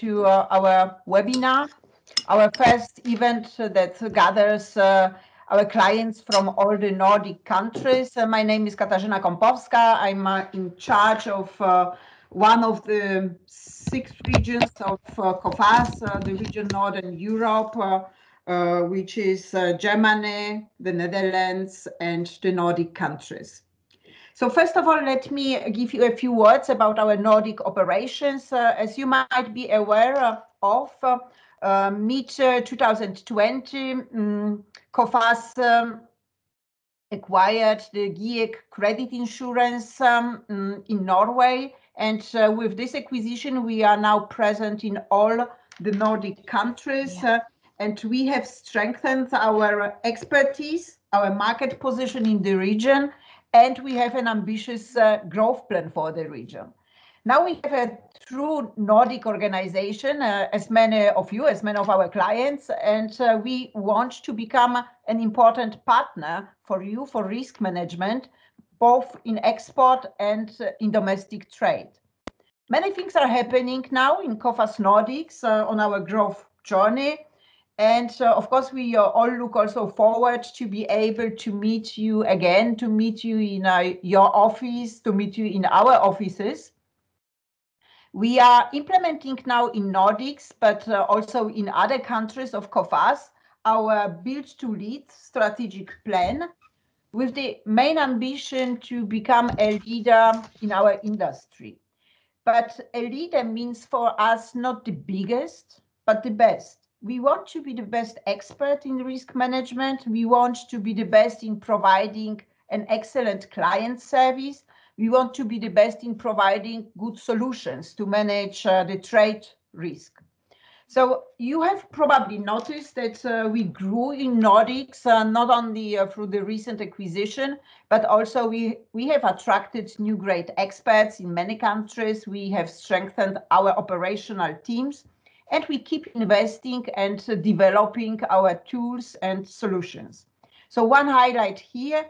to uh, our webinar, our first event that gathers uh, our clients from all the Nordic countries. Uh, my name is Katarzyna Kompowska. I'm uh, in charge of uh, one of the six regions of Coface, the region Northern Europe, which is Germany, the Netherlands, and the Nordic countries. So first of all, let me give you a few words about our Nordic operations. Uh, as you might be aware of, uh, mid-2020, um, Coface um, acquired the GIEK credit insurance um, mm, in Norway. And uh, with this acquisition, we are now present in all the Nordic countries. Yeah. Uh, and we have strengthened our expertise, our market position in the region, and we have an ambitious uh, growth plan for the region. Now we have a true Nordic organization, uh, as many of you, as many of our clients, and uh, we want to become an important partner for you for risk management, both in export and uh, in domestic trade. Many things are happening now in Coface Nordics uh, on our growth journey. And uh, of course, we uh, all look also forward to be able to meet you again, to meet you in uh, your office, to meet you in our offices. We are implementing now in Nordics, but uh, also in other countries of Coface, our Build to Lead strategic plan with the main ambition to become a leader in our industry. But a leader means for us not the biggest, but the best we want to be the best expert in risk management. We want to be the best in providing an excellent client service. We want to be the best in providing good solutions to manage uh, the trade risk. So you have probably noticed that uh, we grew in Nordics, uh, not only uh, through the recent acquisition, but also we, we have attracted new great experts in many countries. We have strengthened our operational teams and we keep investing and developing our tools and solutions. So one highlight here,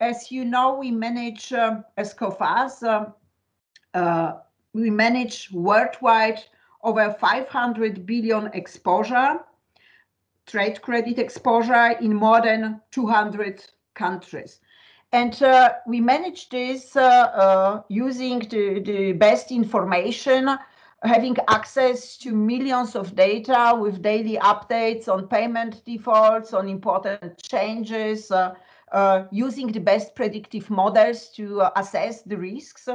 as you know, we manage uh, as Coface, uh, uh, we manage worldwide over 500 billion exposure, trade credit exposure in more than 200 countries. And uh, we manage this uh, uh, using the, the best information having access to millions of data with daily updates on payment defaults, on important changes, uh, uh, using the best predictive models to uh, assess the risks.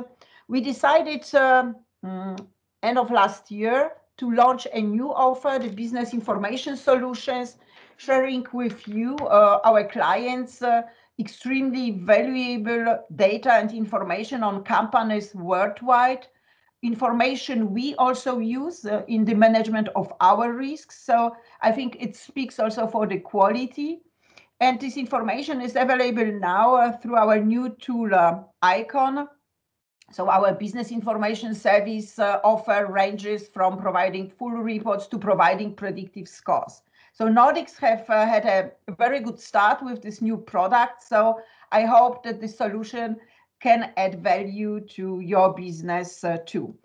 We decided um, end of last year to launch a new offer, the Business Information Solutions, sharing with you, uh, our clients, uh, extremely valuable data and information on companies worldwide information we also use uh, in the management of our risks. So I think it speaks also for the quality. And this information is available now uh, through our new tool uh, Icon. So our business information service uh, offer ranges from providing full reports to providing predictive scores. So Nordics have uh, had a very good start with this new product. So I hope that the solution can add value to your business uh, too.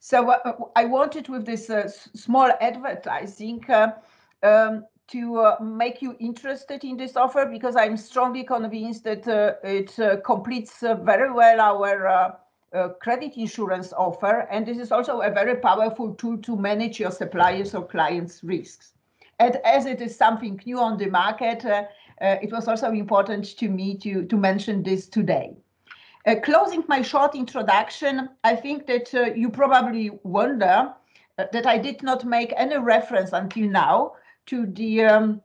So uh, I wanted with this uh, small advertising uh, um, to uh, make you interested in this offer because I'm strongly convinced that uh, it completes very well our credit insurance offer. And this is also a very powerful tool to manage your suppliers or clients' risks. And as it is something new on the market, it was also important to me to, to mention this today. Uh, closing my short introduction, I think that uh, you probably wonder uh, that I did not make any reference until now to the um,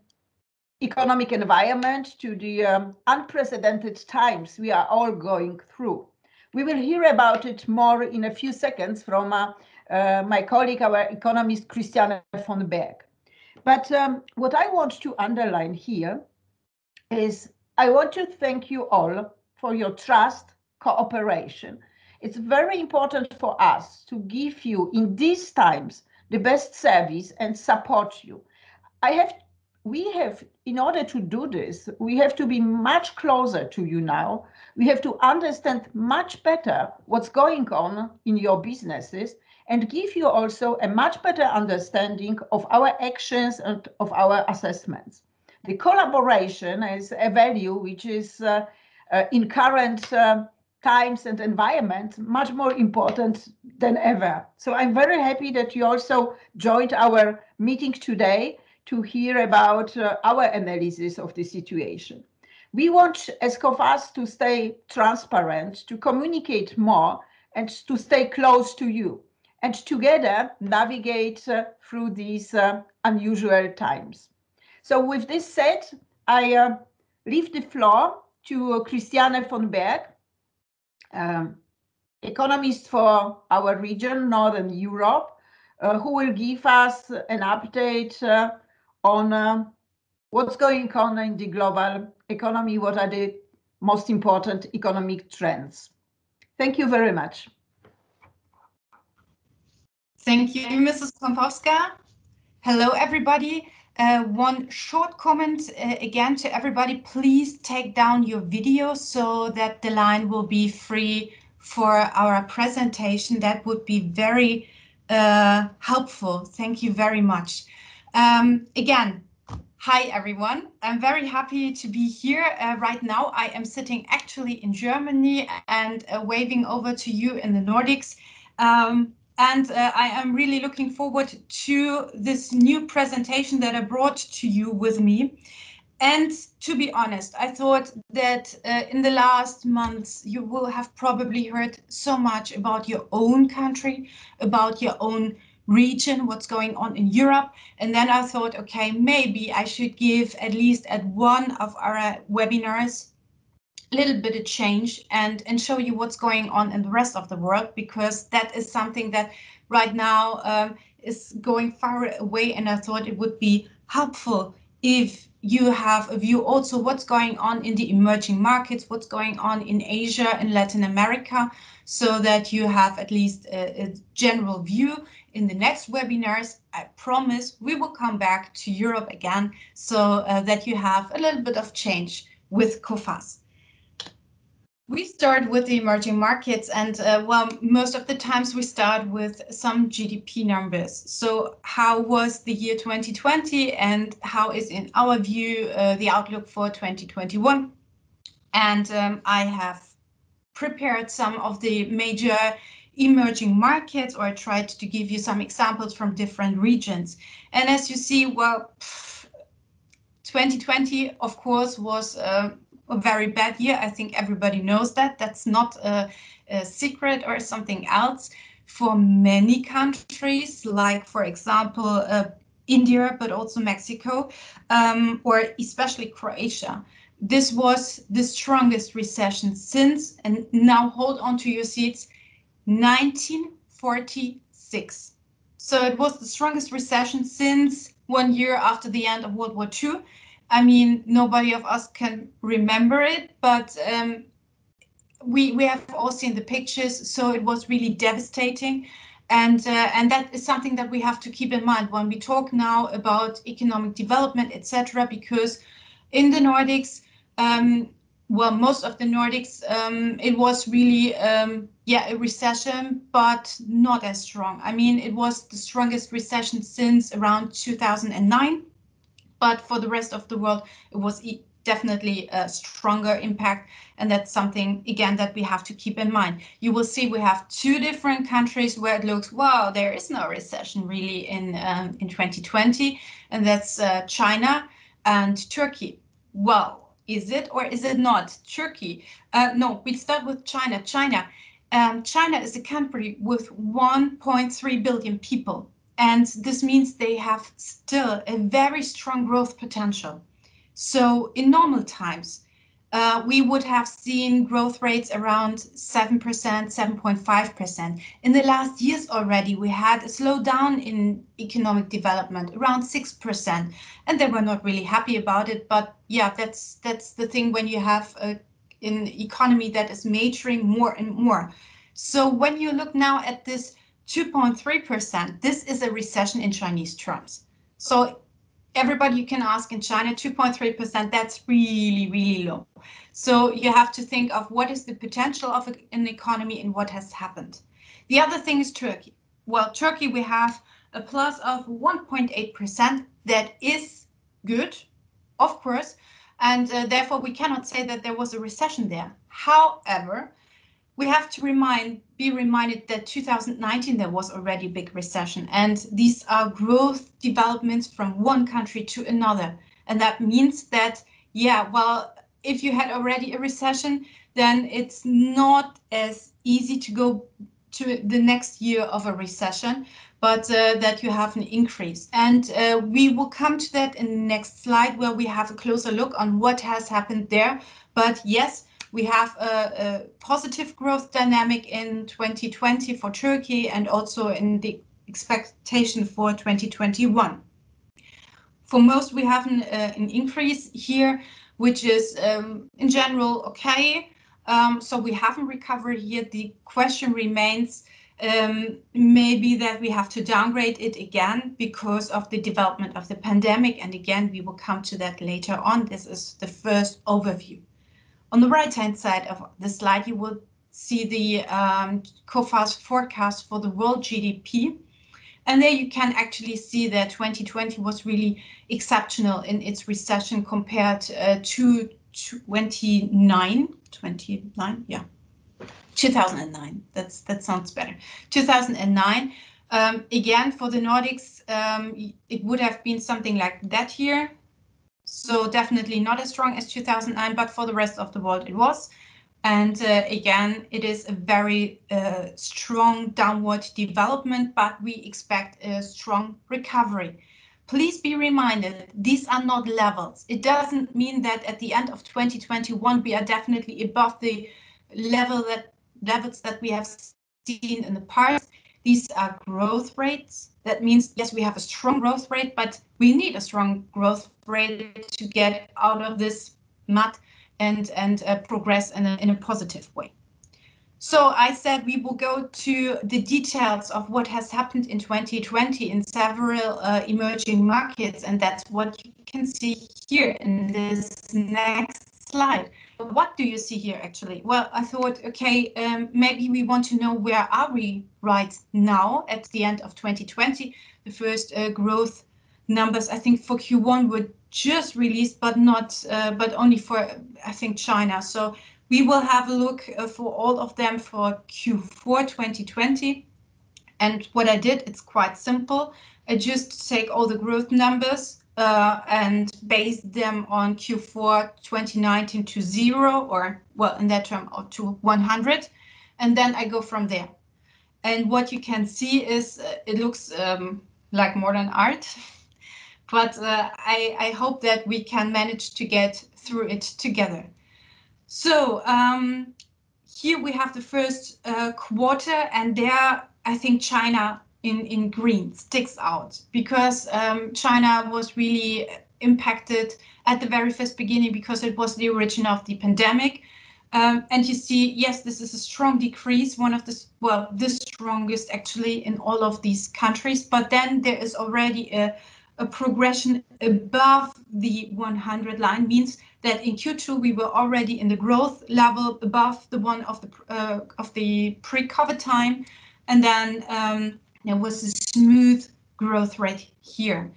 economic environment, to the um, unprecedented times we are all going through. We will hear about it more in a few seconds from uh, uh, my colleague, our economist Christiane von Berg. But um, what I want to underline here is I want to thank you all for your trust cooperation. It's very important for us to give you in these times the best service and support you. I have we have in order to do this we have to be much closer to you now we have to understand much better what's going on in your businesses and give you also a much better understanding of our actions and of our assessments. The collaboration is a value which is uh, uh, in current uh, times and environment much more important than ever. So I'm very happy that you also joined our meeting today to hear about uh, our analysis of the situation. We want as to stay transparent, to communicate more, and to stay close to you, and together navigate uh, through these uh, unusual times. So with this said, I uh, leave the floor to Christiane von Berg, um, economist for our region, Northern Europe, uh, who will give us an update uh, on uh, what's going on in the global economy, what are the most important economic trends. Thank you very much. Thank you, Mrs. Kompowska. Hello, everybody. Uh, one short comment uh, again to everybody, please take down your video so that the line will be free for our presentation. That would be very uh, helpful. Thank you very much. Um, again, hi everyone. I'm very happy to be here uh, right now. I am sitting actually in Germany and uh, waving over to you in the Nordics. Um, and uh, I am really looking forward to this new presentation that I brought to you with me. And to be honest, I thought that uh, in the last months, you will have probably heard so much about your own country, about your own region, what's going on in Europe. And then I thought, okay, maybe I should give at least at one of our webinars little bit of change and, and show you what's going on in the rest of the world, because that is something that right now um, is going far away. And I thought it would be helpful if you have a view also what's going on in the emerging markets, what's going on in Asia and Latin America, so that you have at least a, a general view in the next webinars, I promise we will come back to Europe again so uh, that you have a little bit of change with Coface. We start with the emerging markets and uh, well, most of the times we start with some GDP numbers. So how was the year 2020 and how is in our view uh, the outlook for 2021? And um, I have prepared some of the major emerging markets, or tried to give you some examples from different regions. And as you see, well, 2020, of course, was uh, a very bad year. I think everybody knows that. That's not a, a secret or something else. For many countries, like, for example, uh, India, but also Mexico, um, or especially Croatia. This was the strongest recession since, and now hold on to your seats, 1946. So it was the strongest recession since one year after the end of World War II. I mean, nobody of us can remember it, but um, we we have all seen the pictures. So it was really devastating, and uh, and that is something that we have to keep in mind when we talk now about economic development, etc. Because in the Nordics, um, well, most of the Nordics, um, it was really, um, yeah, a recession, but not as strong. I mean, it was the strongest recession since around 2009. But for the rest of the world, it was definitely a stronger impact. And that's something, again, that we have to keep in mind. You will see we have two different countries where it looks, wow, there is no recession really in, um, in 2020. And that's uh, China and Turkey. Well, is it or is it not? Turkey. Uh, no, we start with China. China. Um, China is a country with 1.3 billion people. And this means they have still a very strong growth potential. So in normal times, uh, we would have seen growth rates around 7%, 7.5%. In the last years already, we had a slowdown in economic development, around 6%, and they were not really happy about it. But yeah, that's that's the thing when you have a, an economy that is maturing more and more. So when you look now at this 2.3%, this is a recession in Chinese terms. So everybody you can ask in China, 2.3%, that's really, really low. So you have to think of what is the potential of an economy and what has happened. The other thing is Turkey. well, Turkey, we have a plus of 1.8%. That is good, of course, and uh, therefore we cannot say that there was a recession there. However, we have to remind, be reminded that 2019 there was already a big recession, and these are growth developments from one country to another, and that means that yeah, well, if you had already a recession, then it's not as easy to go to the next year of a recession, but uh, that you have an increase. And uh, we will come to that in the next slide where we have a closer look on what has happened there. But yes, we have a, a positive growth dynamic in 2020 for Turkey and also in the expectation for 2021. For most, we have an, uh, an increase here, which is um, in general okay. Um, so we haven't recovered yet. The question remains um, maybe that we have to downgrade it again because of the development of the pandemic. And again, we will come to that later on. This is the first overview. On the right hand side of the slide, you will see the um, Coface forecast for the world GDP. And there you can actually see that 2020 was really exceptional in its recession compared uh, to 29, 29, yeah, 2009. That's that sounds better. 2009. Um, again, for the Nordics, um, it would have been something like that year. So definitely not as strong as 2009, but for the rest of the world, it was. And uh, again, it is a very uh, strong downward development, but we expect a strong recovery. Please be reminded, these are not levels. It doesn't mean that at the end of 2021, we are definitely above the level that levels that we have seen in the past. These are growth rates. That means, yes, we have a strong growth rate, but we need a strong growth rate to get out of this mud and, and uh, progress in a, in a positive way. So I said we will go to the details of what has happened in 2020 in several uh, emerging markets, and that's what you can see here in this next slide. What do you see here actually? Well, I thought, okay, um, maybe we want to know where are we right now at the end of 2020. The first uh, growth numbers, I think for Q1 were just released, but not, uh, but only for, I think, China. So we will have a look uh, for all of them for Q4 2020. And what I did, it's quite simple. I just take all the growth numbers and base them on Q4 2019 to zero, or well, in that term, or to 100. And then I go from there. And what you can see is uh, it looks um, like modern art, but uh, I, I hope that we can manage to get through it together. So um, here we have the first uh, quarter and there I think China in, in green sticks out because um, China was really impacted at the very first beginning because it was the origin of the pandemic. Um, and you see, yes, this is a strong decrease, one of the, well, the strongest actually in all of these countries. But then there is already a, a progression above the 100 line, means that in Q2 we were already in the growth level above the one of the uh, of the pre-COVID time, and then um, there was a smooth growth rate here.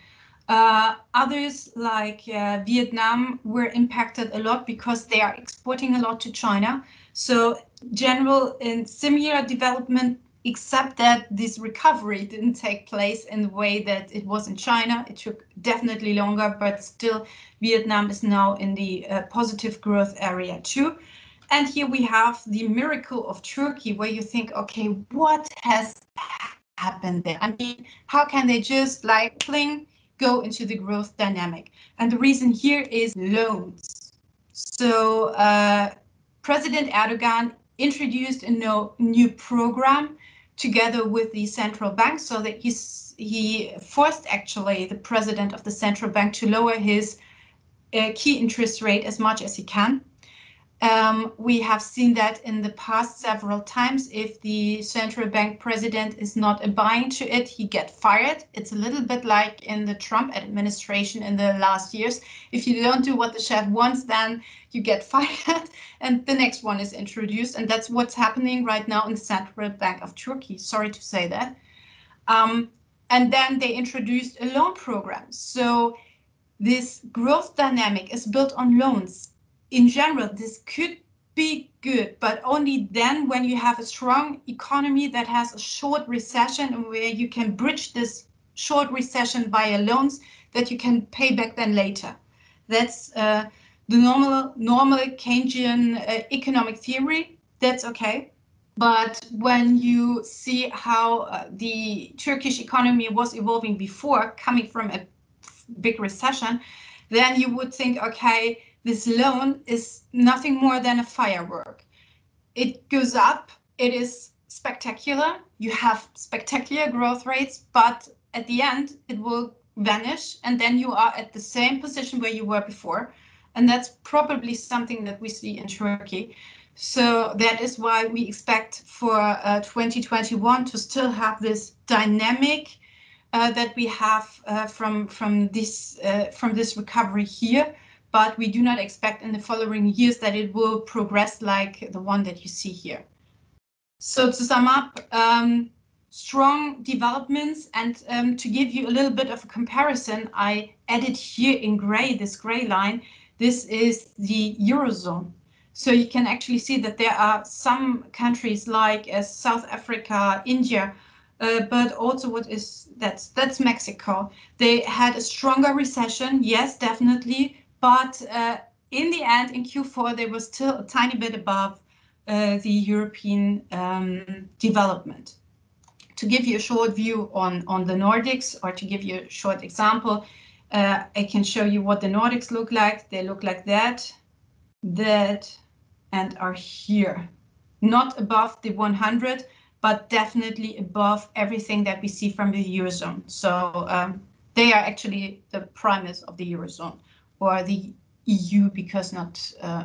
Uh, others like uh, Vietnam were impacted a lot because they are exporting a lot to China. So general and similar development except that this recovery didn't take place in the way that it was in China. It took definitely longer, but still Vietnam is now in the uh, positive growth area too. And here we have the miracle of Turkey, where you think, okay, what has happened there? I mean, how can they just like pling go into the growth dynamic? And the reason here is loans. So uh, President Erdogan introduced a no, new program together with the central bank so that he's, he forced actually the president of the central bank to lower his uh, key interest rate as much as he can. Um, we have seen that in the past several times. If the central bank president is not abiding to it, he get fired. It's a little bit like in the Trump administration in the last years. If you don't do what the chef wants, then you get fired and the next one is introduced. And that's what's happening right now in the Central Bank of Turkey. Sorry to say that. Um, and then they introduced a loan program. So this growth dynamic is built on loans. In general, this could be good, but only then when you have a strong economy that has a short recession and where you can bridge this short recession via loans that you can pay back then later. That's uh, the normal normal Keynesian uh, economic theory. That's okay. But when you see how uh, the Turkish economy was evolving before, coming from a big recession, then you would think, okay, this loan is nothing more than a firework. It goes up, it is spectacular, you have spectacular growth rates, but at the end it will vanish and then you are at the same position where you were before. And that's probably something that we see in Turkey. So that is why we expect for uh, 2021 to still have this dynamic uh, that we have uh, from from this uh, from this recovery here, but we do not expect in the following years that it will progress like the one that you see here. So to sum up, um, strong developments and um, to give you a little bit of a comparison, I added here in gray, this gray line, this is the Eurozone. So you can actually see that there are some countries like uh, South Africa, India, uh, but also what is that's that's Mexico. They had a stronger recession, yes, definitely, but uh, in the end, in Q4, they were still a tiny bit above uh, the European um, development. To give you a short view on on the Nordics, or to give you a short example, uh, I can show you what the Nordics look like. They look like that, that, and are here. Not above the 100, but definitely above everything that we see from the Eurozone. So um, they are actually the primates of the Eurozone or the EU because not uh,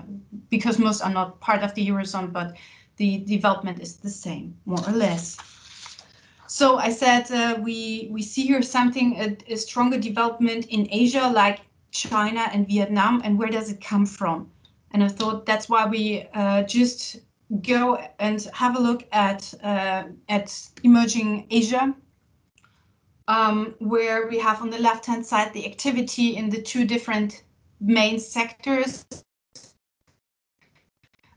because most are not part of the Eurozone, but the development is the same, more or less. So I said uh, we we see here something a, a, stronger development in Asia, like China and Vietnam, and where does it come from? And I thought that's why we uh, just go and have a look at uh, at emerging Asia, um, where we have on the left hand side the activity in the two different main sectors,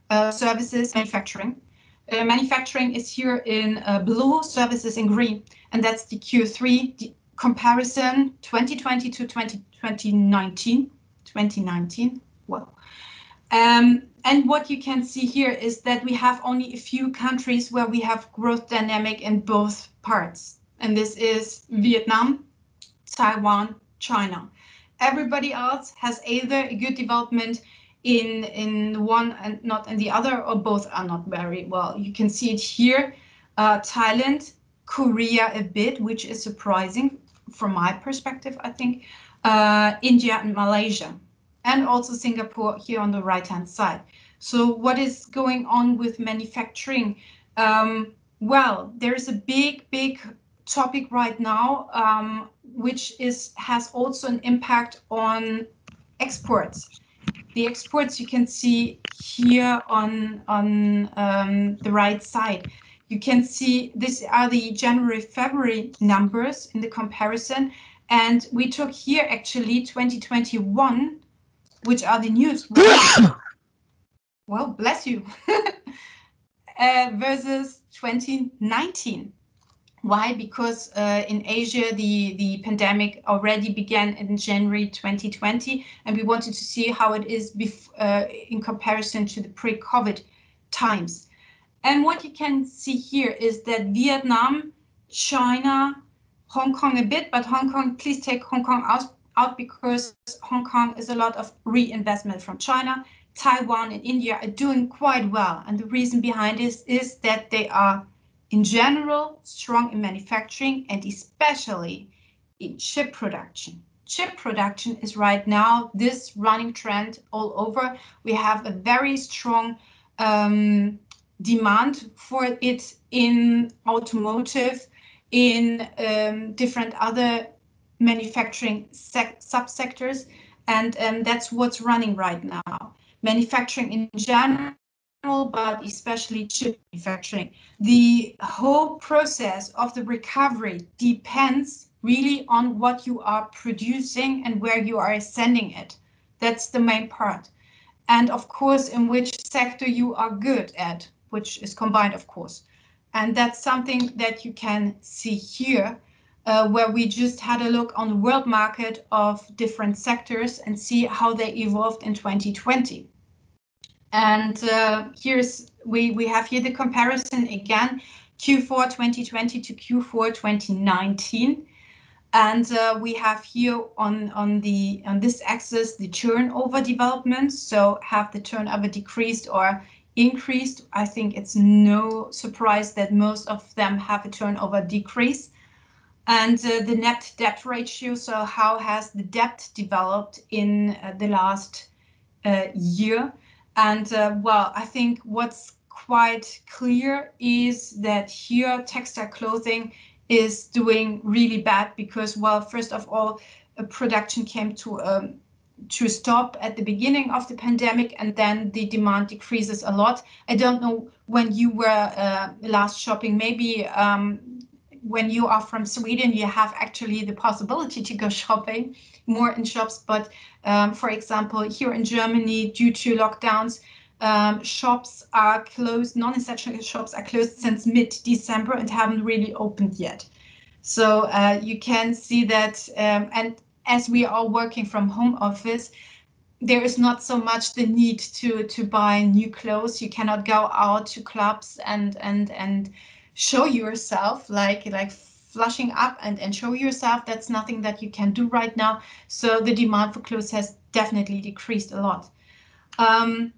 uh, services, manufacturing. Uh, manufacturing is here in uh, blue, services in green, and that's the Q3 comparison 2020 to 2019. 2019, well. Um, and what you can see here is that we have only a few countries where we have growth dynamic in both parts. And this is Vietnam, Taiwan, China. Everybody else has either a good development in in one and not in the other, or both are not very well. You can see it here. Uh, Thailand, Korea a bit, which is surprising from my perspective, I think. Uh, India and Malaysia, and also Singapore here on the right hand side. So what is going on with manufacturing? Um, well, there's a big, big topic right now, um, which is has also an impact on exports the exports you can see here on, on um, the right side. You can see these are the January, February numbers in the comparison. And we took here actually 2021, which are the news. well, bless you. uh, versus 2019. Why? Because uh, in Asia, the, the pandemic already began in January 2020, and we wanted to see how it is uh, in comparison to the pre-COVID times. And what you can see here is that Vietnam, China, Hong Kong a bit, but Hong Kong, please take Hong Kong out, out because Hong Kong is a lot of reinvestment from China. Taiwan and India are doing quite well. And the reason behind this is that they are in general, strong in manufacturing and especially in chip production. Chip production is right now this running trend all over. We have a very strong um, demand for it in automotive, in um, different other manufacturing subsectors, and um, that's what's running right now. Manufacturing in general but especially chip manufacturing. The whole process of the recovery depends really on what you are producing and where you are sending it. That's the main part. And of course, in which sector you are good at, which is combined, of course. And that's something that you can see here, uh, where we just had a look on the world market of different sectors and see how they evolved in 2020. And uh, here's we we have here the comparison again, Q4 2020 to Q4 2019. And uh, we have here on, on, the, on this axis the turnover development. So have the turnover decreased or increased? I think it's no surprise that most of them have a turnover decrease. And uh, the net debt ratio, so how has the debt developed in uh, the last uh, year? And uh, well, I think what's quite clear is that here textile clothing is doing really bad because, well, first of all, production came to um, to stop at the beginning of the pandemic and then the demand decreases a lot. I don't know when you were uh, last shopping, maybe um, when you are from Sweden, you have actually the possibility to go shopping more in shops. But um, for example, here in Germany, due to lockdowns, um, shops are closed, non-essential shops are closed since mid-December and haven't really opened yet. So uh, you can see that, um, and as we are working from home office, there is not so much the need to to buy new clothes. You cannot go out to clubs and and and show yourself like like flushing up and and show yourself. That's nothing that you can do right now. So the demand for clothes has definitely decreased a lot. Um,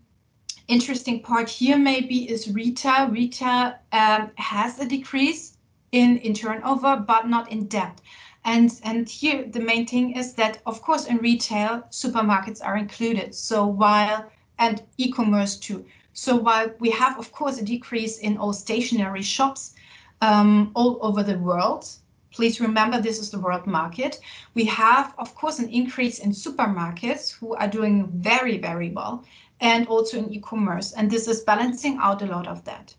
interesting part here maybe is retail. Retail um, has a decrease in, in turnover, but not in debt. And, and here the main thing is that, of course, in retail, supermarkets are included. So while, and e-commerce too. So while we have, of course, a decrease in all stationary shops um, all over the world, please remember this is the world market. We have, of course, an increase in supermarkets who are doing very, very well and also in e-commerce. And this is balancing out a lot of that.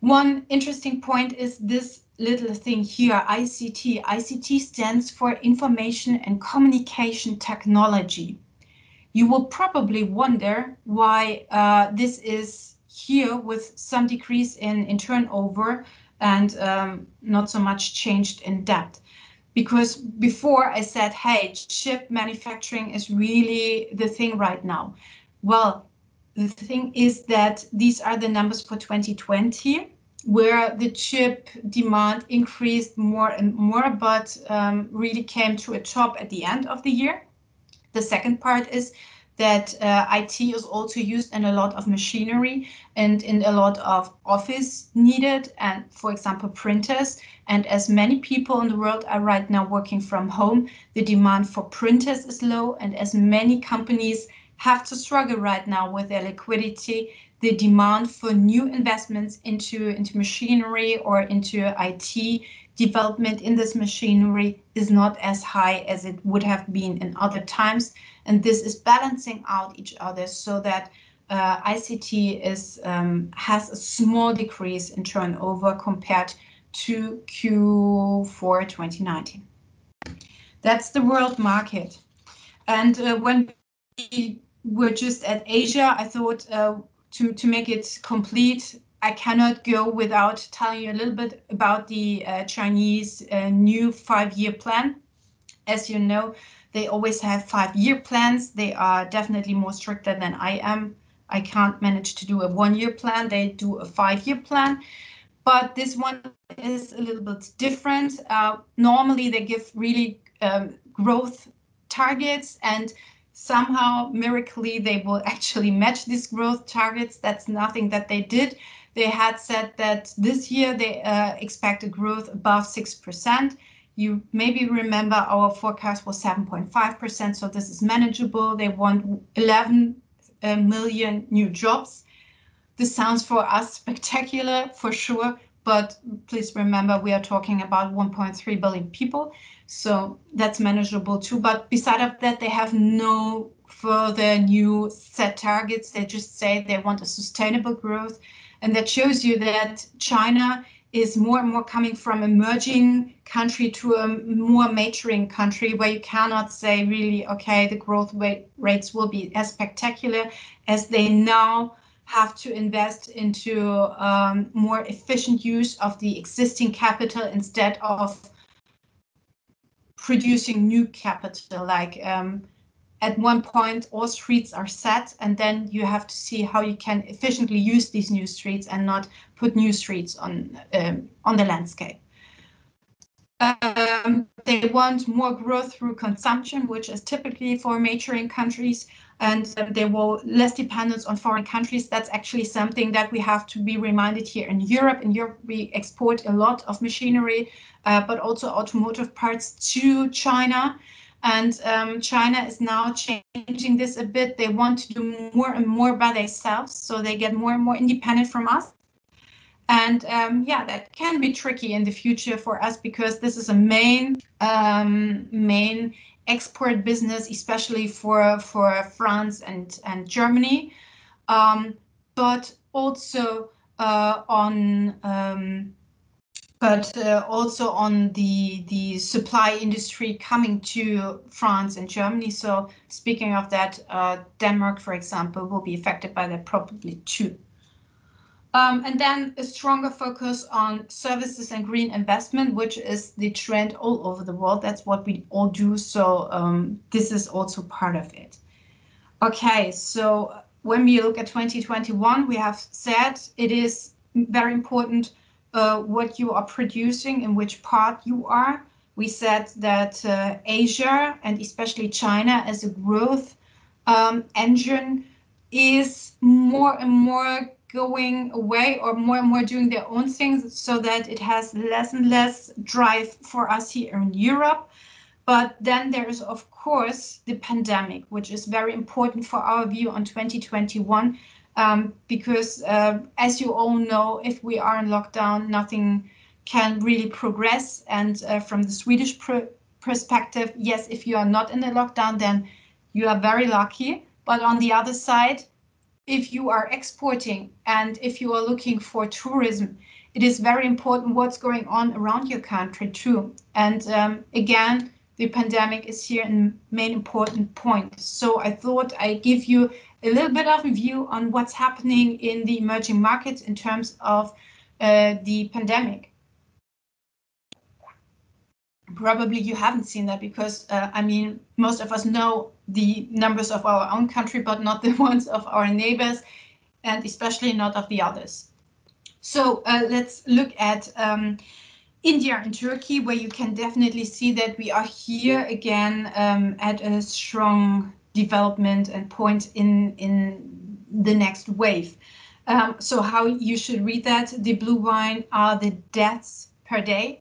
One interesting point is this little thing here, ICT. ICT stands for Information and Communication Technology. You will probably wonder why uh, this is here with some decrease in, in turnover and um, not so much changed in depth. Because before I said, hey, chip manufacturing is really the thing right now. Well, the thing is that these are the numbers for 2020, where the chip demand increased more and more, but um, really came to a top at the end of the year. The second part is that uh, IT is also used in a lot of machinery and in a lot of office needed and for example printers and as many people in the world are right now working from home the demand for printers is low and as many companies have to struggle right now with their liquidity. The demand for new investments into, into machinery or into IT development in this machinery is not as high as it would have been in other times. And this is balancing out each other so that uh, ICT is um, has a small decrease in turnover compared to Q4 2019. That's the world market. And uh, when we we're just at Asia. I thought uh, to, to make it complete, I cannot go without telling you a little bit about the uh, Chinese uh, new five-year plan. As you know, they always have five-year plans. They are definitely more stricter than I am. I can't manage to do a one-year plan. They do a five-year plan. But this one is a little bit different. Uh, normally, they give really um, growth targets and somehow miraculously they will actually match these growth targets. That's nothing that they did. They had said that this year they uh, expect a growth above 6%. You maybe remember our forecast was 7.5%, so this is manageable. They want 11 uh, million new jobs. This sounds for us spectacular for sure, but please remember we are talking about 1.3 billion people. So that's manageable too. But beside of that, they have no further new set targets. They just say they want a sustainable growth. And that shows you that China is more and more coming from emerging country to a more maturing country where you cannot say really, okay, the growth rate, rates will be as spectacular as they now have to invest into um, more efficient use of the existing capital instead of producing new capital like um, at one point all streets are set and then you have to see how you can efficiently use these new streets and not put new streets on um, on the landscape. Um, they want more growth through consumption, which is typically for maturing countries, and um, they will less dependence on foreign countries. That's actually something that we have to be reminded here in Europe. In Europe, we export a lot of machinery, uh, but also automotive parts to China. And um, China is now changing this a bit. They want to do more and more by themselves, so they get more and more independent from us. And um, yeah, that can be tricky in the future for us because this is a main um, main export business, especially for for France and and Germany, um, but also uh, on um, but uh, also on the the supply industry coming to France and Germany. So speaking of that, uh, Denmark, for example, will be affected by that probably too. Um, and then a stronger focus on services and green investment, which is the trend all over the world. That's what we all do. So um, this is also part of it. Okay, so when we look at 2021, we have said it is very important uh, what you are producing, in which part you are. We said that uh, Asia and especially China as a growth um, engine is more and more going away or more and more doing their own things so that it has less and less drive for us here in Europe. But then there is, of course, the pandemic, which is very important for our view on 2021, um, because uh, as you all know, if we are in lockdown, nothing can really progress. And uh, from the Swedish pr perspective, yes, if you are not in a lockdown, then you are very lucky. But on the other side, if you are exporting and if you are looking for tourism, it is very important what's going on around your country too. And um, again, the pandemic is here a main important point. So I thought I give you a little bit of a view on what's happening in the emerging markets in terms of uh, the pandemic. Probably you haven't seen that because, uh, I mean, most of us know the numbers of our own country, but not the ones of our neighbors, and especially not of the others. So uh, let's look at um, India and Turkey, where you can definitely see that we are here again um, at a strong development and point in, in the next wave. Um, so how you should read that, the blue line are the deaths per day.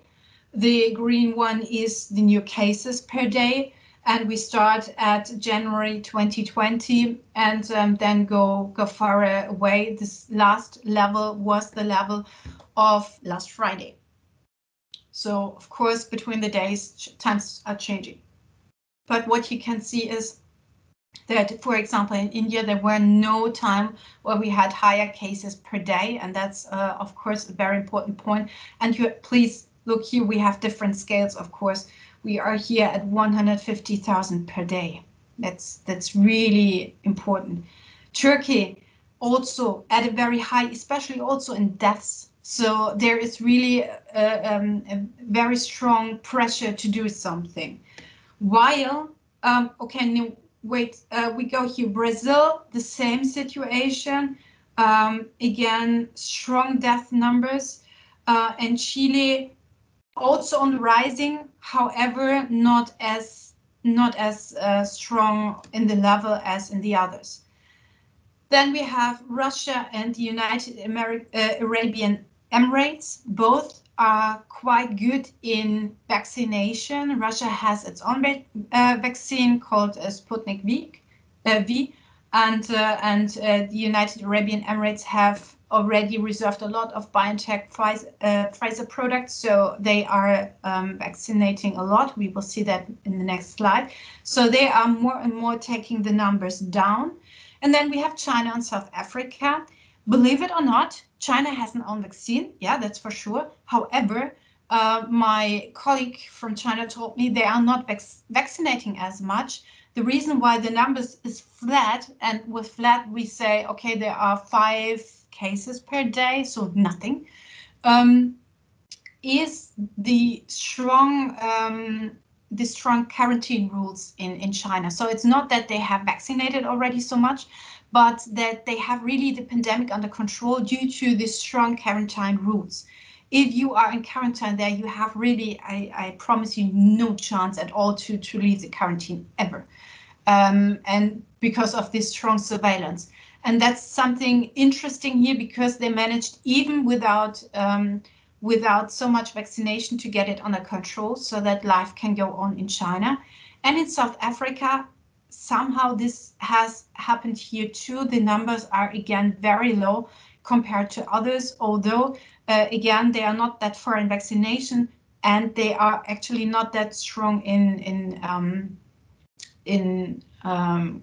The green one is the new cases per day and we start at January 2020 and um, then go go far away. This last level was the level of last Friday. So of course, between the days, times are changing. But what you can see is that, for example, in India, there were no time where we had higher cases per day. And that's, uh, of course, a very important point. And you please look here, we have different scales, of course we are here at 150,000 per day. That's that's really important. Turkey also at a very high, especially also in deaths. So there is really a, um, a very strong pressure to do something. While, um, okay, no, wait, uh, we go here. Brazil, the same situation. Um, again, strong death numbers. Uh, and Chile, also on rising, however, not as not as uh, strong in the level as in the others. Then we have Russia and the United Ameri uh, Arabian Emirates. Both are quite good in vaccination. Russia has its own uh, vaccine called uh, Sputnik V, uh, v and uh, and the United Arabian Emirates have already reserved a lot of BioNTech Pfizer, uh, Pfizer products, so they are um, vaccinating a lot. We will see that in the next slide. So they are more and more taking the numbers down. And then we have China and South Africa. Believe it or not, China has an own vaccine. Yeah, that's for sure. However, uh, my colleague from China told me they are not vac vaccinating as much. The reason why the numbers is flat, and with flat we say, okay, there are five cases per day, so nothing, um, is the strong um, the strong quarantine rules in, in China. So it's not that they have vaccinated already so much, but that they have really the pandemic under control due to the strong quarantine rules. If you are in quarantine there, you have really, I, I promise you, no chance at all to, to leave the quarantine ever. Um, and because of this strong surveillance. And that's something interesting here because they managed even without um, without so much vaccination to get it under control so that life can go on in China. And in South Africa, somehow this has happened here too. The numbers are again very low compared to others, although uh, again, they are not that far in vaccination and they are actually not that strong in, in, um, in um.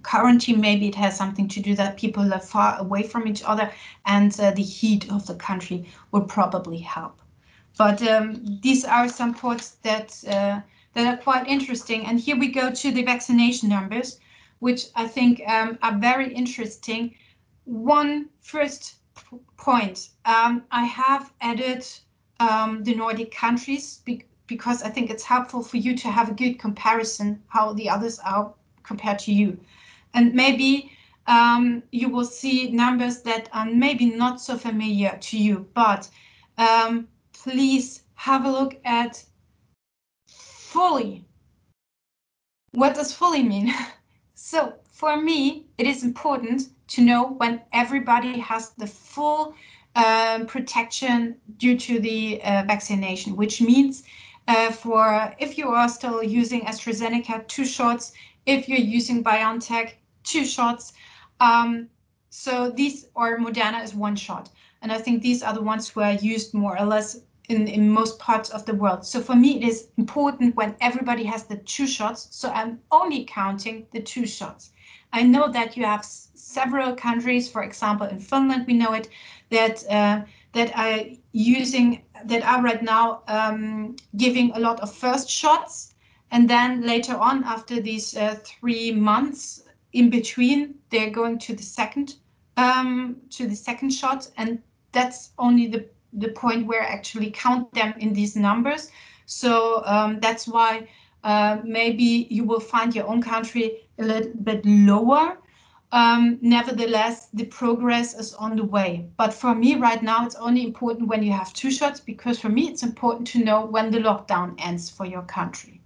Maybe it has something to do that people are far away from each other and uh, the heat of the country will probably help. But um, these are some points that uh, that are quite interesting. And here we go to the vaccination numbers, which I think um, are very interesting. One first point, um, I have added um, the Nordic countries be because I think it's helpful for you to have a good comparison how the others are compared to you. And maybe um, you will see numbers that are maybe not so familiar to you, but um, please have a look at fully. What does fully mean? so for me, it is important to know when everybody has the full um, protection due to the uh, vaccination, which means uh, for if you are still using AstraZeneca, two shots, if you're using BioNTech, two shots. Um, so these or Moderna is one shot. And I think these are the ones who are used more or less in, in most parts of the world. So for me, it is important when everybody has the two shots. So I'm only counting the two shots. I know that you have several countries, for example, in Finland, we know it, that uh, that are using, that are right now um, giving a lot of first shots. And then later on, after these uh, three months in between, they're going to the second um, to the second shot. And that's only the the point where I actually count them in these numbers. So um, that's why uh, maybe you will find your own country a little bit lower. Um, nevertheless, the progress is on the way. But for me right now, it's only important when you have two shots, because for me, it's important to know when the lockdown ends for your country.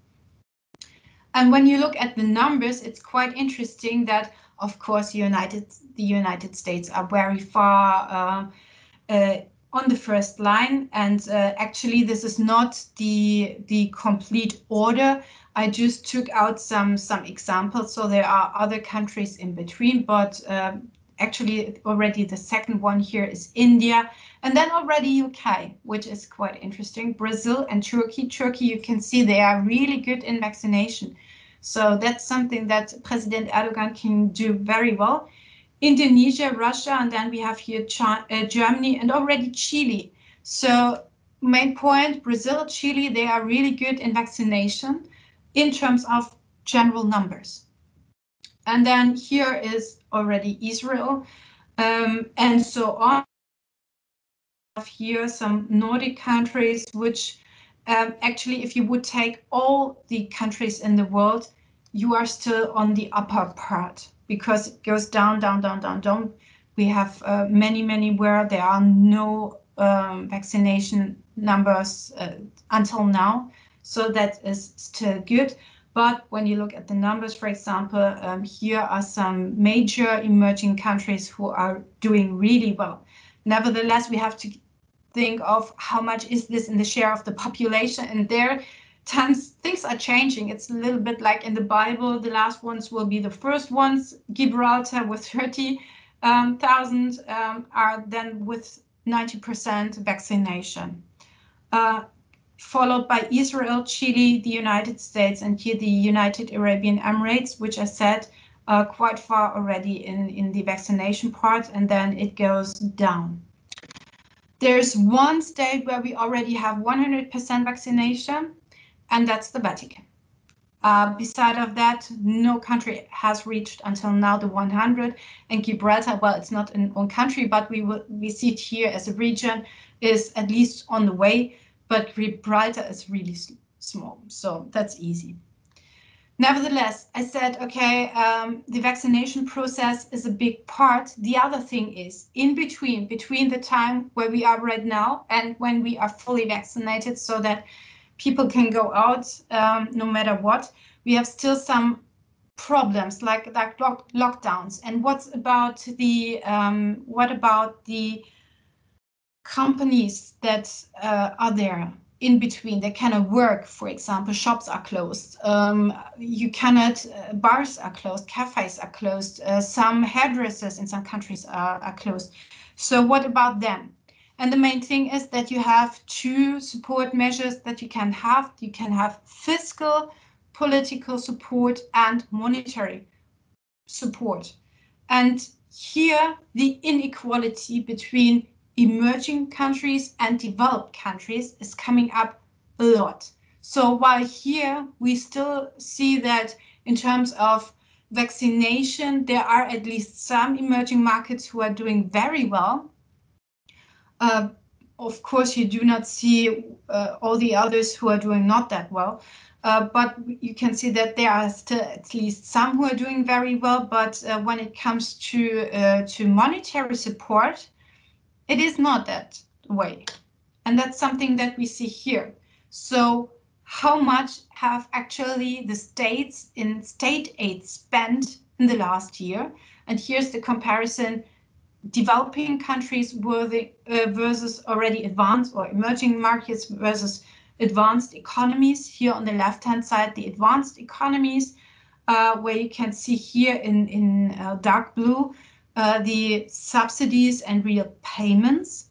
And when you look at the numbers, it's quite interesting that, of course, United, the United States are very far uh, uh, on the first line. And uh, actually, this is not the, the complete order. I just took out some, some examples. So there are other countries in between, but um, actually already the second one here is India. And then already UK, which is quite interesting. Brazil and Turkey. Turkey, you can see they are really good in vaccination. So that's something that President Erdogan can do very well. Indonesia, Russia, and then we have here China, uh, Germany and already Chile. So main point, Brazil, Chile, they are really good in vaccination in terms of general numbers. And then here is already Israel um, and so on. Here some Nordic countries, which um, actually, if you would take all the countries in the world, you are still on the upper part because it goes down, down, down, down, down. We have uh, many, many where there are no um, vaccination numbers uh, until now. So that is still good. But when you look at the numbers, for example, um, here are some major emerging countries who are doing really well. Nevertheless, we have to think of how much is this in the share of the population and there times things are changing. It's a little bit like in the Bible, the last ones will be the first ones. Gibraltar with 30 um, um, are then with 90% vaccination. Uh, followed by Israel, Chile, the United States, and here the United Arabian Emirates, which I said are quite far already in, in the vaccination part, and then it goes down. There's one state where we already have 100% vaccination, and that's the Vatican. Uh, beside of that, no country has reached until now the 100. And Gibraltar, well, it's not an own country, but we we see it here as a region, is at least on the way. But Gibraltar is really small, so that's easy. Nevertheless, I said, okay, um, the vaccination process is a big part. The other thing is in between, between the time where we are right now and when we are fully vaccinated so that people can go out um, no matter what. We have still some problems like like lock, lockdowns. And what's about the um, what about the companies that uh, are there in between they cannot work for example shops are closed um, you cannot uh, bars are closed cafes are closed uh, some hairdressers in some countries are, are closed so what about them and the main thing is that you have two support measures that you can have. You can have fiscal, political support and monetary support. And here, the inequality between emerging countries and developed countries is coming up a lot. So while here we still see that in terms of vaccination, there are at least some emerging markets who are doing very well. Uh, of course, you do not see uh, all the others who are doing not that well. Uh, but you can see that there are still at least some who are doing very well. But uh, when it comes to uh, to monetary support, it is not that way, and that's something that we see here. So how much have actually the states in state aid spent in the last year? And here's the comparison developing countries uh, versus already advanced or emerging markets versus advanced economies. Here on the left-hand side, the advanced economies, uh, where you can see here in, in uh, dark blue, uh, the subsidies and real payments.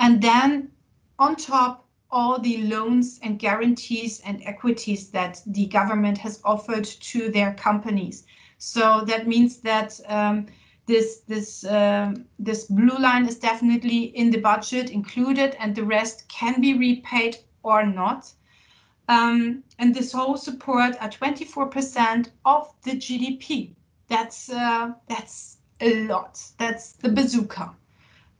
And then on top, all the loans and guarantees and equities that the government has offered to their companies. So that means that um, this this um, this blue line is definitely in the budget included and the rest can be repaid or not um, and this whole support at 24% of the GDP that's uh, that's a lot that's the bazooka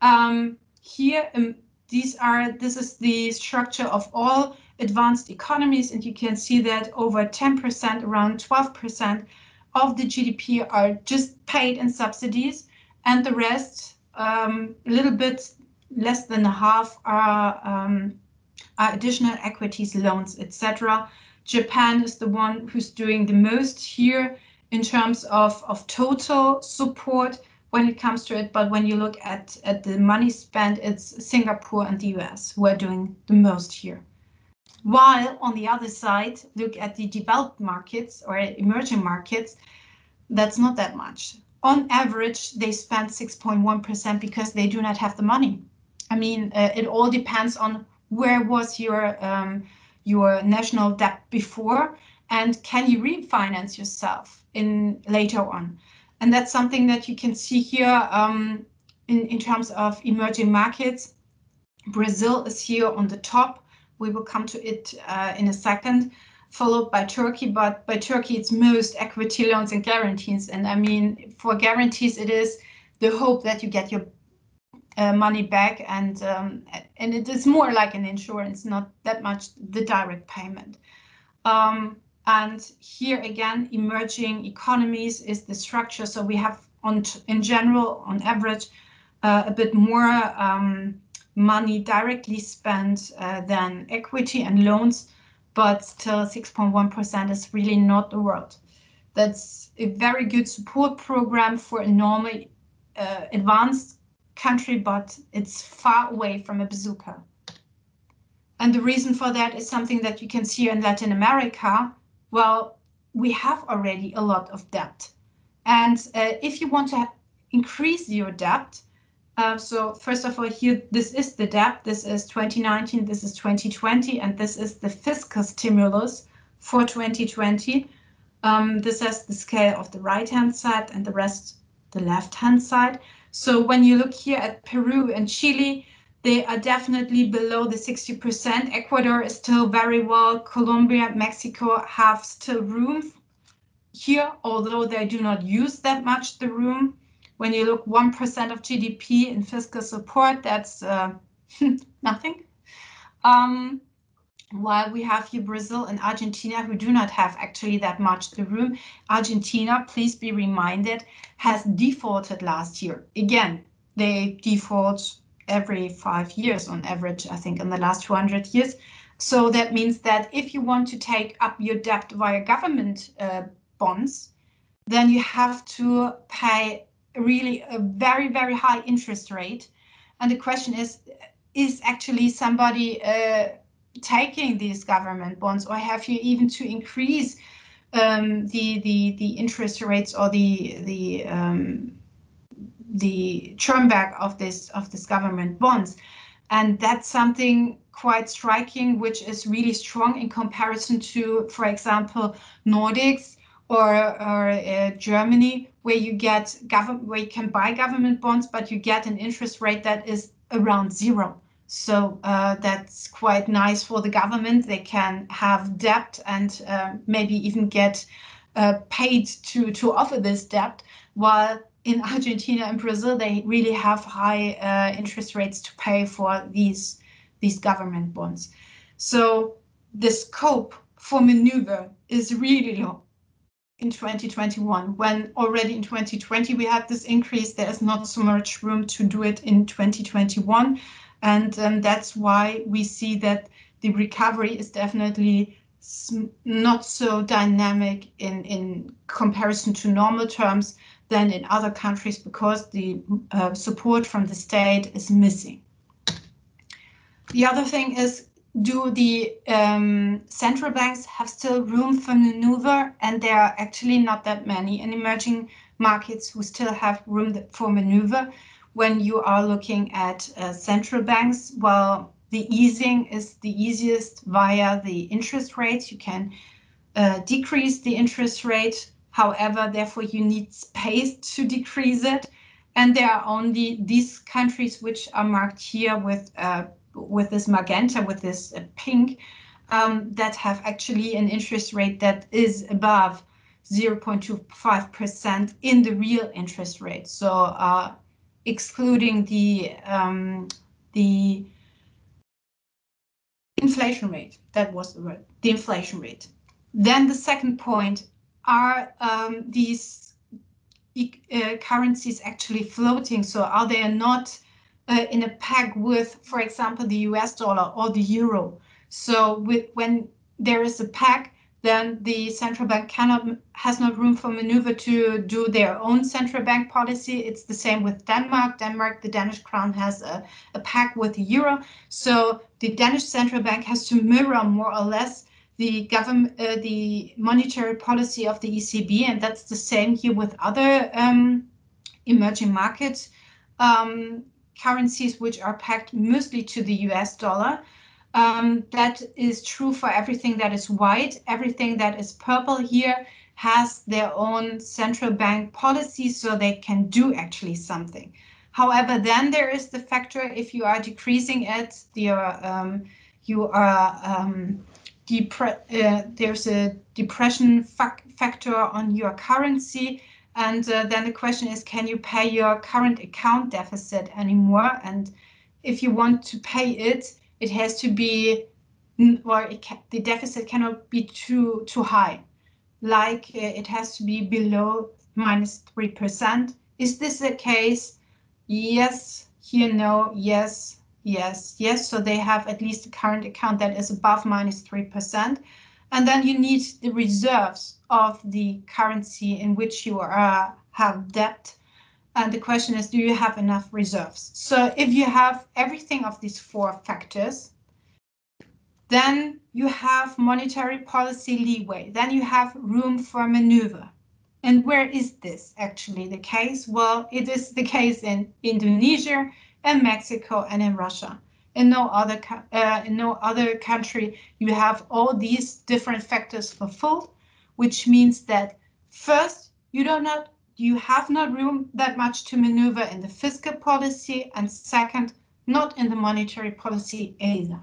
um, here um, these are this is the structure of all advanced economies and you can see that over 10% around 12% of the GDP are just paid in subsidies, and the rest, um, a little bit less than a half, are, um, are additional equities, loans, etc. Japan is the one who's doing the most here in terms of, of total support when it comes to it. But when you look at, at the money spent, it's Singapore and the US who are doing the most here. While on the other side, look at the developed markets or emerging markets, that's not that much. On average, they spend 6.1% because they do not have the money. I mean, uh, it all depends on where was your um, your national debt before and can you refinance yourself in later on. And that's something that you can see here um, in, in terms of emerging markets. Brazil is here on the top we will come to it uh, in a second, followed by Turkey. But by Turkey, it's most equity loans and guarantees. And I mean, for guarantees, it is the hope that you get your uh, money back and um, and it is more like an insurance, not that much the direct payment. Um, and here again, emerging economies is the structure. So we have on in general, on average, uh, a bit more um, money directly spent uh, than equity and loans, but still 6.1% is really not the world. That's a very good support program for a normally uh, advanced country, but it's far away from a bazooka. And the reason for that is something that you can see in Latin America. Well, we have already a lot of debt. And uh, if you want to increase your debt. Uh, so first of all, here, this is the debt. This is 2019, this is 2020, and this is the fiscal stimulus for 2020. Um, this has the scale of the right-hand side and the rest the left-hand side. So when you look here at Peru and Chile, they are definitely below the 60%. Ecuador is still very well. Colombia, Mexico have still room here, although they do not use that much the room. When you look 1% of GDP in fiscal support, that's uh, nothing. Um, while we have here Brazil and Argentina who do not have actually that much the room. Argentina, please be reminded, has defaulted last year. Again, they default every five years on average, I think in the last 200 years. So that means that if you want to take up your debt via government uh, bonds, then you have to pay really a very, very high interest rate. And the question is, is actually somebody uh, taking these government bonds or have you even to increase um, the, the, the interest rates or the, the, um, the term back of this, of this government bonds? And that's something quite striking, which is really strong in comparison to, for example, Nordics or, or uh, Germany, where you get government, where you can buy government bonds, but you get an interest rate that is around zero. So uh, that's quite nice for the government. They can have debt and uh, maybe even get uh, paid to, to offer this debt, while in Argentina and Brazil, they really have high uh, interest rates to pay for these, these government bonds. So the scope for maneuver is really low in 2021 when already in 2020 we had this increase there is not so much room to do it in 2021 and um, that's why we see that the recovery is definitely not so dynamic in, in comparison to normal terms than in other countries because the uh, support from the state is missing. The other thing is, do the um, central banks have still room for maneuver? And there are actually not that many in emerging markets who still have room for maneuver when you are looking at uh, central banks, well, the easing is the easiest via the interest rates. You can uh, decrease the interest rate. However, therefore, you need space to decrease it. And there are only these countries which are marked here with uh, with this magenta, with this uh, pink, um, that have actually an interest rate that is above 0.25% in the real interest rate. So uh, excluding the um, the inflation rate. That was the word, the inflation rate. Then the second point, are um, these uh, currencies actually floating? So are they not uh, in a peg with, for example, the US dollar or the euro? So with, when there is a peg, then the central bank cannot has no room for maneuver to do their own central bank policy. It's the same with Denmark. Denmark, the Danish crown has a, a pact with the euro. So the Danish central bank has to mirror more or less the government, uh, the monetary policy of the ECB, and that's the same here with other um, emerging market um, currencies, which are pegged mostly to the US dollar. Um, that is true for everything that is white. Everything that is purple here has their own central bank policy, so they can do actually something. However, then there is the factor if you are decreasing it, the, um, you are um, uh, there's a depression fa factor on your currency. And uh, then the question is, can you pay your current account deficit anymore? And if you want to pay it, it has to be, or the deficit cannot be too too high, like uh, it has to be below minus minus three percent. Is this the case? Yes, here no, yes, yes, yes. So they have at least a current account that is above minus minus three percent, and then you need the reserves of the currency in which you are have debt and the question is, do you have enough reserves? So if you have everything of these four factors, then you have monetary policy leeway. Then you have room for maneuver. And where is this actually the case? Well, it is the case in Indonesia and Mexico and in Russia. In no other uh, in no other country you have all these different factors fulfilled, which means that first you do not you have not room that much to maneuver in the fiscal policy, and second, not in the monetary policy either.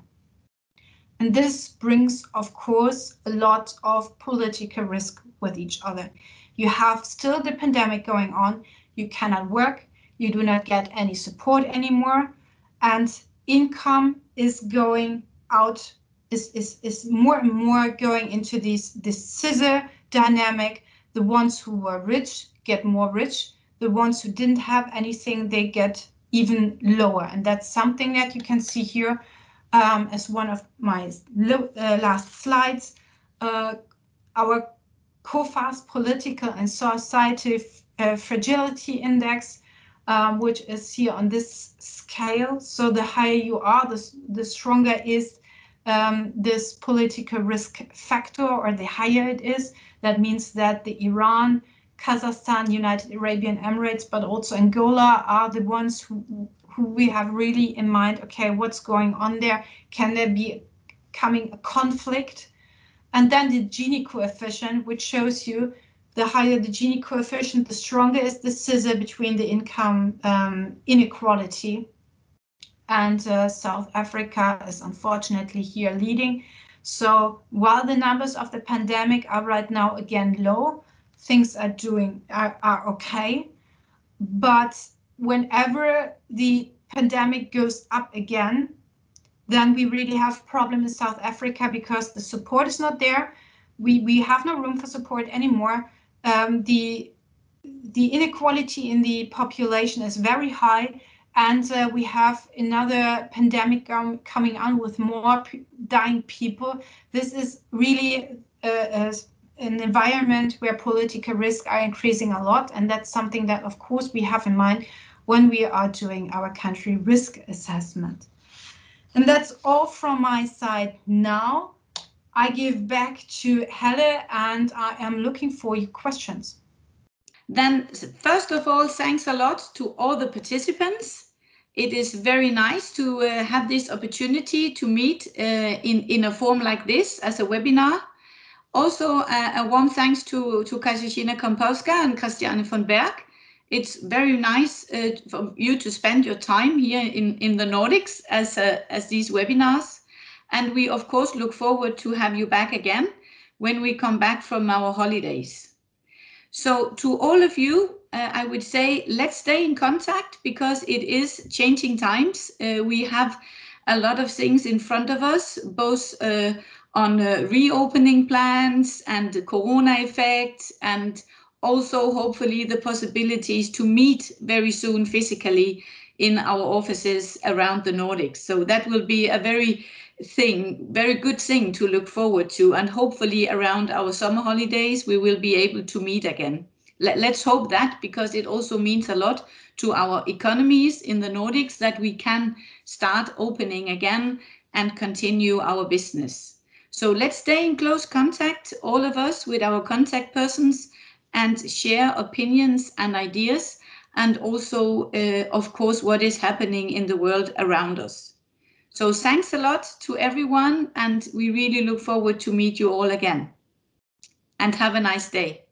And this brings, of course, a lot of political risk with each other. You have still the pandemic going on, you cannot work, you do not get any support anymore, and income is going out, is, is, is more and more going into this, this scissor dynamic. The ones who were rich get more rich. The ones who didn't have anything, they get even lower. And that's something that you can see here um, as one of my uh, last slides. Uh, our Coface political and society uh, fragility index, um, which is here on this scale. So the higher you are, the, the stronger is um, this political risk factor or the higher it is. That means that the Iran Kazakhstan, United Arabian Emirates, but also Angola are the ones who, who we have really in mind, okay, what's going on there? Can there be coming a conflict? And then the Gini coefficient, which shows you the higher the Gini coefficient, the stronger is the scissor between the income um, inequality. And uh, South Africa is unfortunately here leading. So while the numbers of the pandemic are right now again low, things are doing are, are okay. But whenever the pandemic goes up again, then we really have problem in South Africa because the support is not there. We we have no room for support anymore. Um, the the inequality in the population is very high, and uh, we have another pandemic um, coming on with more dying people. This is really uh, an environment where political risks are increasing a lot. And that's something that, of course, we have in mind when we are doing our country risk assessment. And that's all from my side now. I give back to Helle and I am looking for your questions. Then, first of all, thanks a lot to all the participants. It is very nice to uh, have this opportunity to meet uh, in, in a form like this as a webinar. Also, uh, a warm thanks to, to Katarzyna Kompowska and Christiane von Berg. It's very nice uh, for you to spend your time here in, in the Nordics as, uh, as these webinars. And we, of course, look forward to have you back again when we come back from our holidays. So to all of you, uh, I would say let's stay in contact because it is changing times. Uh, we have a lot of things in front of us, both uh, on uh, reopening plans and the corona effect and also hopefully the possibilities to meet very soon physically in our offices around the Nordics. So that will be a very thing, very good thing to look forward to. And hopefully around our summer holidays, we will be able to meet again. Let, let's hope that because it also means a lot to our economies in the Nordics that we can start opening again and continue our business. So let's stay in close contact, all of us, with our contact persons and share opinions and ideas, and also, uh, of course, what is happening in the world around us. So thanks a lot to everyone, and we really look forward to meet you all again. And have a nice day.